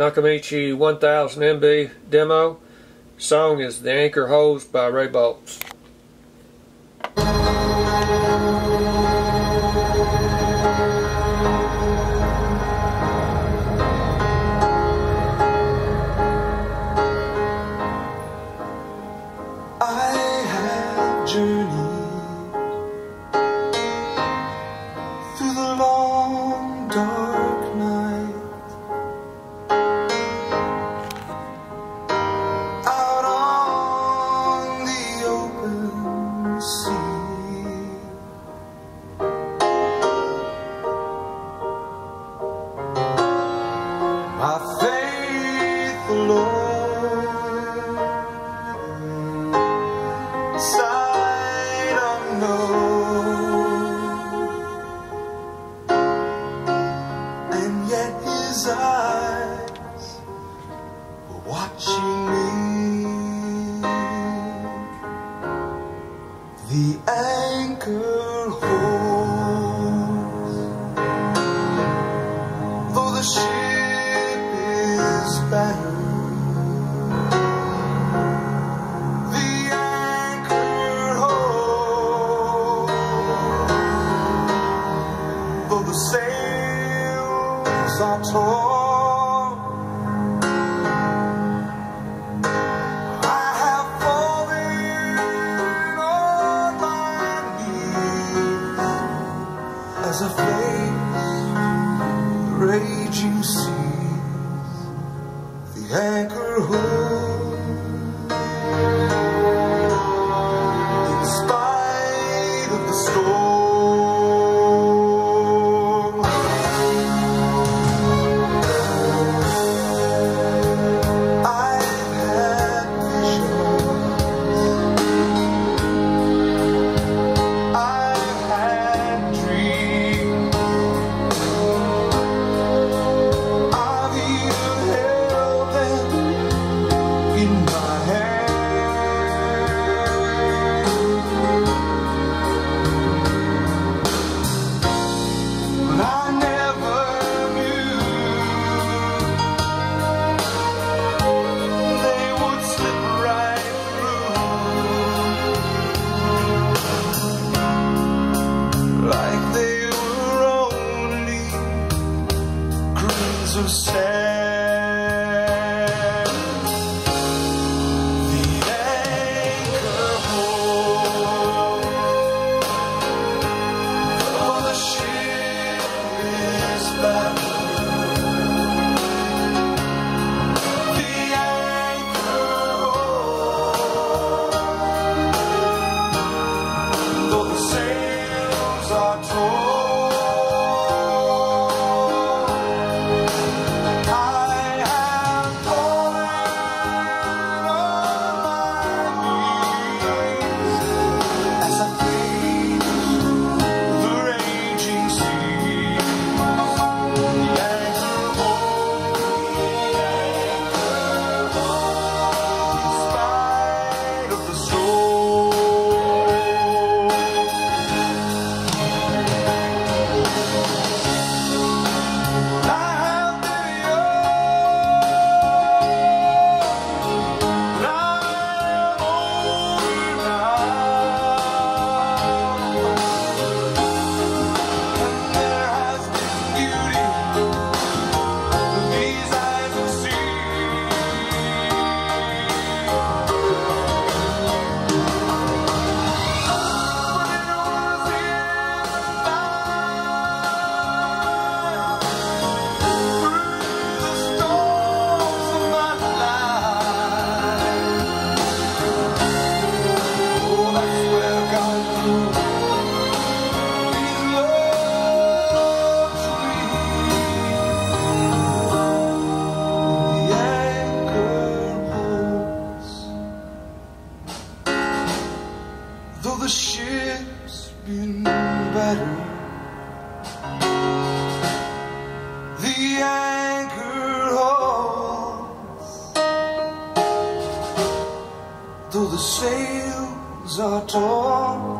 Nakamichi 1000 MB demo. Song is The Anchor Holds by Ray Boltz. the sails are torn I have fallen on my knees As a face raging seas The anchor holds storm. say anchor holds Though the sails are torn